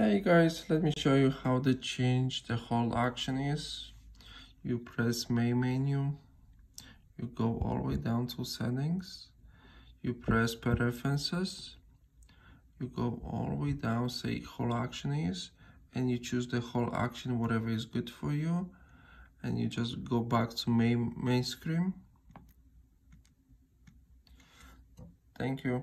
Hey guys, let me show you how to change the hold action is. You press main menu, you go all the way down to settings, you press preferences, you go all the way down, say hold action is, and you choose the hold action, whatever is good for you, and you just go back to main, main screen. Thank you.